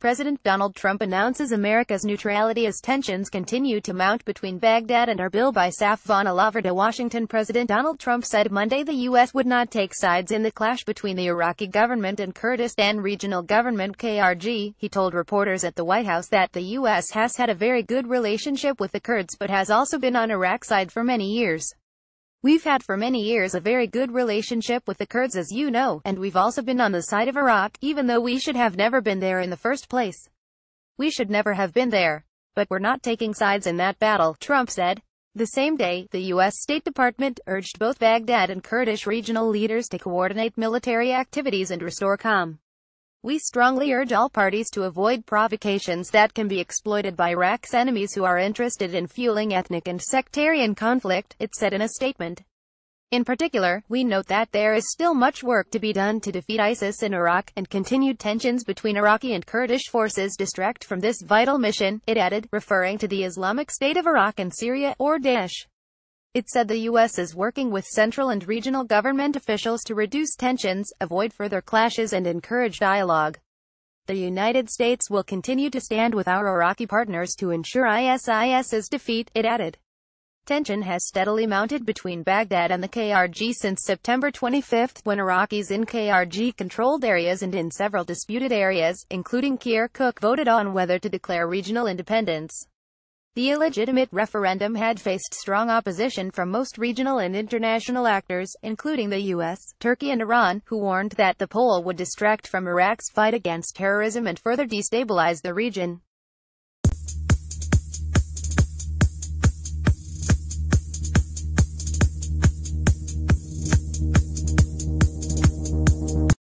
President Donald Trump announces America's neutrality as tensions continue to mount between Baghdad and Erbil by Safvan al-Avar Washington President Donald Trump said Monday the U.S. would not take sides in the clash between the Iraqi government and Kurdistan Regional Government KRG. He told reporters at the White House that the U.S. has had a very good relationship with the Kurds but has also been on Iraq's side for many years. We've had for many years a very good relationship with the Kurds as you know, and we've also been on the side of Iraq, even though we should have never been there in the first place. We should never have been there. But we're not taking sides in that battle, Trump said. The same day, the U.S. State Department urged both Baghdad and Kurdish regional leaders to coordinate military activities and restore calm. We strongly urge all parties to avoid provocations that can be exploited by Iraq's enemies who are interested in fueling ethnic and sectarian conflict, it said in a statement. In particular, we note that there is still much work to be done to defeat ISIS in Iraq, and continued tensions between Iraqi and Kurdish forces distract from this vital mission, it added, referring to the Islamic State of Iraq and Syria, or Daesh. It said the U.S. is working with central and regional government officials to reduce tensions, avoid further clashes and encourage dialogue. The United States will continue to stand with our Iraqi partners to ensure ISIS's defeat, it added. Tension has steadily mounted between Baghdad and the KRG since September 25, when Iraqis in KRG-controlled areas and in several disputed areas, including Kirkuk, voted on whether to declare regional independence. The illegitimate referendum had faced strong opposition from most regional and international actors, including the U.S., Turkey and Iran, who warned that the poll would distract from Iraq's fight against terrorism and further destabilize the region.